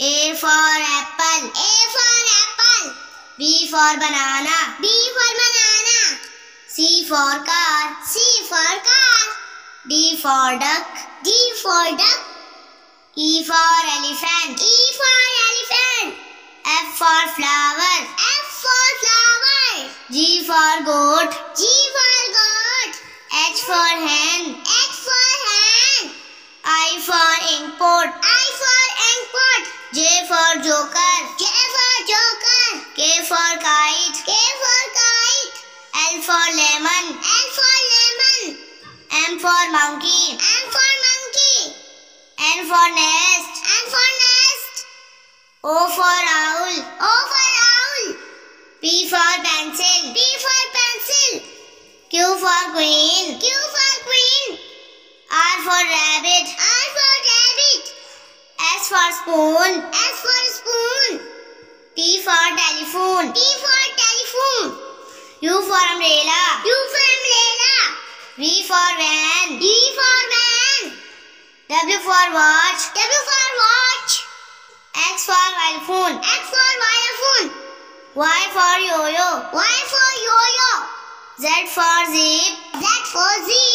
A for apple. A for apple. B for banana. B for banana. C for car. C for car. D for duck. D for duck. E for elephant. E for elephant. F for flower. F for flower. G for goat. G for goat. H for hen. For joker. J for joker. K for kite. K for kite. L for lemon. L for lemon. M for monkey. M for monkey. N for nest. N for nest. O for owl. O for owl. P for pencil. P for pencil. Q for queen. Q for queen. R for rabbit. R for rabbit. S for spoon. S for spoon. T for telephone. T for telephone. U for umbrella. U for umbrella. V for van. V for van. W for watch. W for watch. X for mobile phone. X for mobile phone. Y for yo-yo. Y for yo-yo. Z for zip. Z for zip.